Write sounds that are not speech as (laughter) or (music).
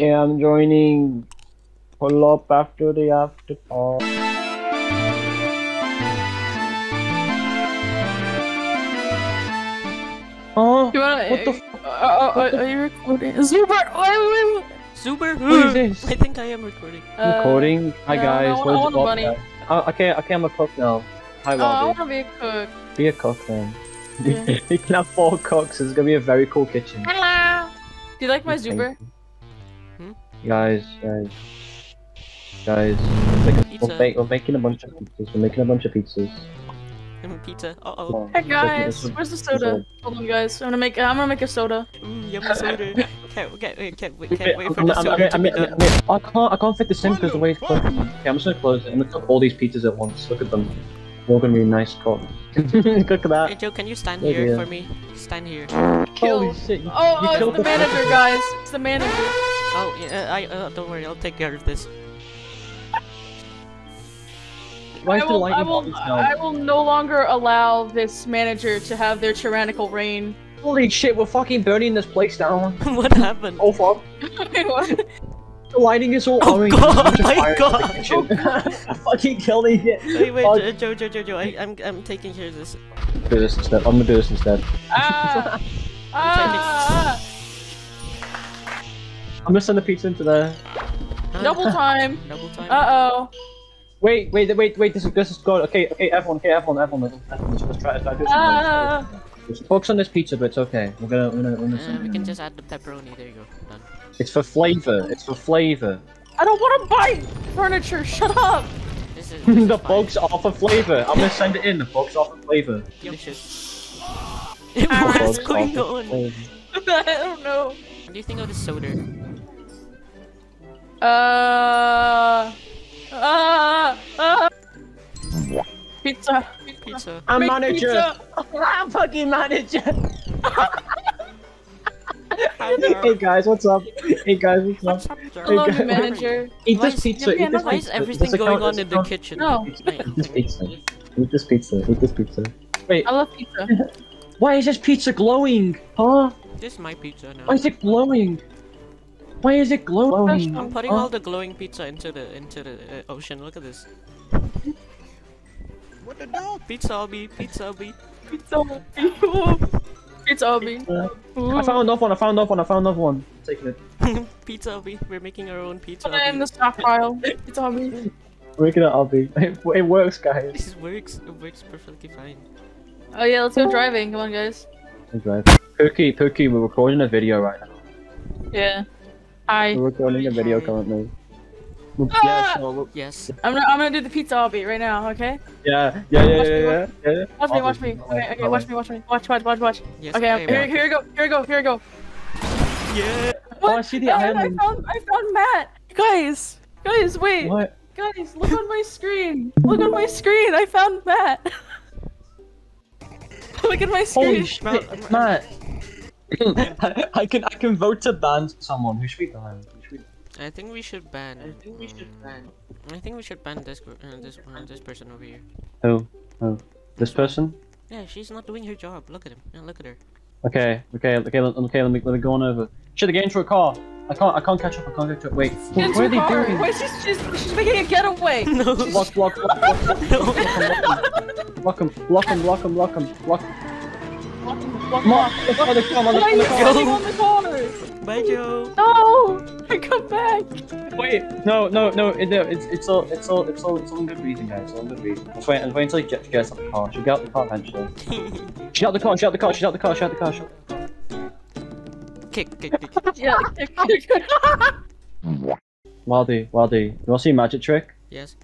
Okay, I'm joining. Pull up after the after party. Huh? You wanna, What the f- uh, uh, uh, are you recording? Zuber! Wait, wait, wait. Zuber? What is this? I think I am recording. Uh, Recording. Hi no, guys. I want- I where's want a Bob bunny. at? Oh, okay, okay, I'm a cook now. Hi, Oh, I Bobby. wanna be a cook. Be a cook then. Yeah. you can have four cooks. It's gonna be a very cool kitchen. Hello! Do you like my Thank Zuber? You. Guys, guys, guys. We're, making- Pizza. we're, make- we're making a bunch of pizzas. We're making a bunch of pizzas. Pizza. Uh Come oh. Hey guys, where's the soda? Hold on, guys. I'm gonna make. I'm gonna make a soda. Mm, yummy soda. (laughs) can't, can't, wait, can't, wait, Wait, can't wait for I'm- the I'm- soda I'm- to be I'm- done. I'm- can't. I can't fit this in because the way it's closed. Okay, I'm just gonna close it. I'm gonna cook all these pizzas at once. Look at them. They're all gonna be nice cooked. Look at Hey that. Joe, can you stand here dear. for me? Stand here. Holy shit! You, Oh, you oh, killed it's the manager, guys. It's the manager. Oh, yeah, uh, I, uh, don't worry, I'll take care of this. Why is I the will, I will. I will no longer allow this manager to have their tyrannical reign. Holy shit! We're fucking burning this place down. (laughs) what happened? Oh fuck! What? (laughs) The lighting is all Oh, orange. God, There's a my fire in the God. kitchen. (laughs) fucking killing it. Wait, wait, Oh, Joe, Joe, Joe, Joe, I, I'm, I'm taking care of this. do this instead. I'm gonna do this instead. ah! ah! I'm gonna send the pizza into there. Double (laughs) time. Double time. Uh oh. Wait, wait, wait, wait. This is this is good. Okay, okay, everyone, okay, everyone, everyone. Let's, let's, let's try, let's try to do something. Ah! Just focus on this pizza, but it's okay. We're gonna, we're gonna, we're gonna Uh, we can just add the pepperoni. There you go. Done. It's for flavor. It's for flavor. I don't want to buy furniture. Shut up. This is, (laughs) this the bugs are for flavor. I'm gonna send it in. The bugs are for flavor. Delicious. (laughs) What is going on? I don't know. What do you think of this soda? Uh. Uh. Uh. Pizza. Pizza. I'm Make manager. pizza. (laughs) I'm fucking manager. (laughs) Hey guys, what's up? Hey guys, what's up? What's up, Hello, Hey, guys. manager. Eat Why this is- pizza. Eat this no, Why is everything going count- on in the count- kitchen? No. Eat this pizza. Eat this pizza. Eat this pizza. Wait, I love pizza. (laughs) why is this pizza glowing? Huh? This is my pizza now. Why is it glowing? Why is it glowing? I'm putting Huh? all the glowing pizza into the into the uh, ocean. Look at this. What the dog? Pizza obby, pizza obby. Pizza. (laughs) Pizza obby. I found another one. I found another one. I found another one. Taking it. (laughs) pizza obby. We're making our own pizza Put it in obby. the stockpile. (laughs) Pizza obby. Making it obby. It, it works, guys. This works. It works perfectly fine. Oh yeah, let's go driving. Come on, guys. Okay. Pookie, Pookie, we're recording a video right now. Yeah. Hi. We're recording a video currently. Yeah, Ah! sure. we'll- Yes. I'm gonna I'm gonna do the pizza obby right now. Okay. Yeah, yeah, yeah, Watch yeah, me, yeah, yeah, yeah. Watch me. Watch me. Okay. Okay. Watch me. Watch me. Watch. Watch. Watch. Watch. Yes. Okay. I I'm, here. Here we go. Here we go. Here we go. Yeah. Oh, I see the Guys, I island. found I found Matt. Guys. Guys, wait. What? Guys, look on my screen. Look on my screen. I found Matt. (laughs) look at my Holy screen. shit, Matt, Matt. I can I can vote to ban someone. Who should we ban? Should we- I think we should ban. I think we should um, ban. I think we should ban this gr- uh, this uh, this person over here. Who? Who? This person? Yeah, she's not doing her job. Look at him. Yeah, look at her. Okay, okay, okay, let, okay. Let me let me go on over. Should I get into a car? I can't I can't catch up. I can't catch up. Wait, Get what, what are they the car. doing? Wait, she's, she's, she's making a getaway. No. Block, block, block, block, block, block, him, block him, block him, block him, block him. Walk, walk, Come on, let's go the car, Why let's are go you the car. sitting on the car? Bye, Joe. No! I come back! Wait, no, no, no, it, no, it's it's all it's all it's all it's all in good reason, guys. It's all in good reason. Let's wait, let's wait until she gets, gets out the car. She'll get out the car eventually. She's out the car. She's out the car. She's out the car. She's out the car. She's out the car. kick, kick, kick. kick. (laughs) Yeah, Wildy, Wildy, you want to see a magic trick? Yes.